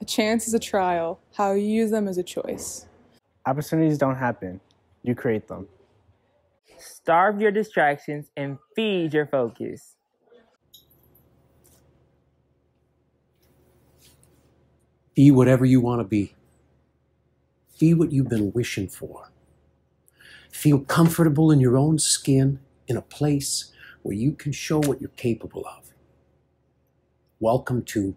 A chance is a trial. How you use them is a choice. Opportunities don't happen, you create them. Starve your distractions and feed your focus. Be whatever you want to be. Be what you've been wishing for. Feel comfortable in your own skin in a place where you can show what you're capable of. Welcome to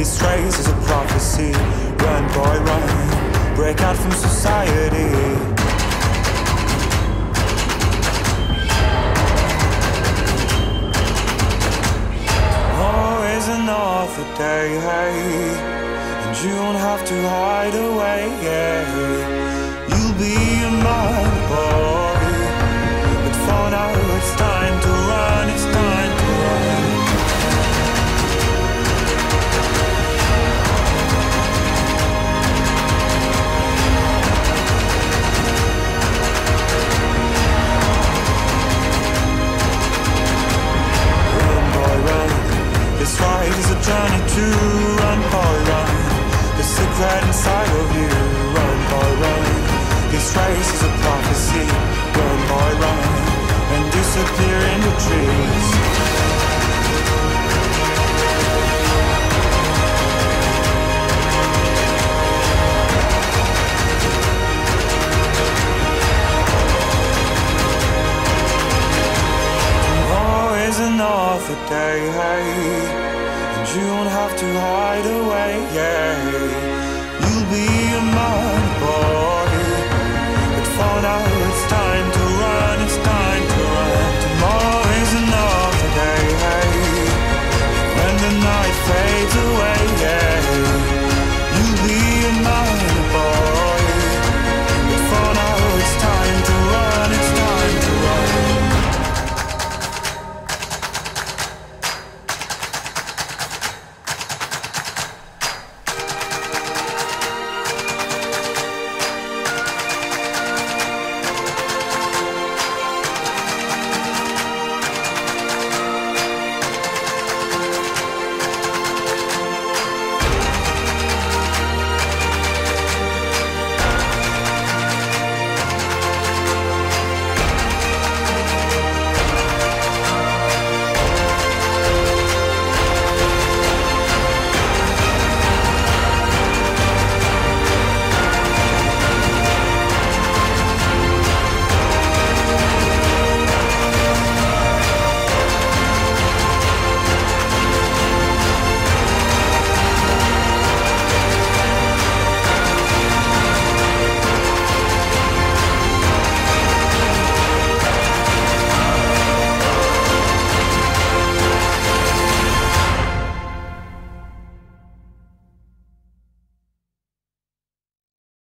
This race is a prophecy. Run, boy, run. Break out from society. Oh, Always another day. And you don't have to hide away, yeah. You'll be a inside of you. Run, boy, run. This race is a prophecy. Run, boy, run. And disappear in the trees. Tomorrow is another day, hey. And you don't have to hide away, be